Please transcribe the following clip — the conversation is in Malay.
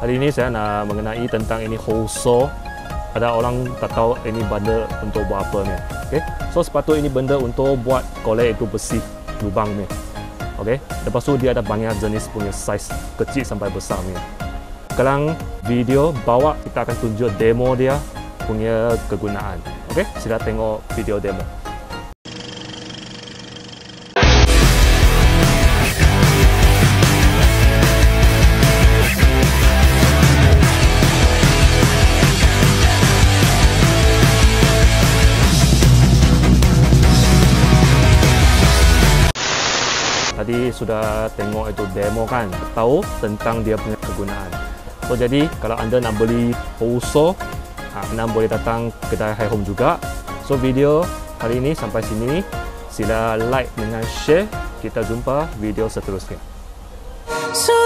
Hari ini saya nak mengenai tentang ini hole. Ada orang tak tahu ini benda untuk buat apa ni. Okay. So sepatu ini benda untuk buat kolej itu bersih lubang ni. Okay. Lepas tu dia ada banyak jenis punya size kecil sampai besar ni. Sekarang video bawa kita akan tunjuk demo dia punya kegunaan. Okay. Sila tengok video demo. Tadi sudah tengok itu demo kan, tahu tentang dia punya kegunaan. So jadi kalau anda nak beli Hoso, anda boleh datang kedai High Home juga. So video hari ini sampai sini. Sila like dengan share. Kita jumpa video seterusnya. So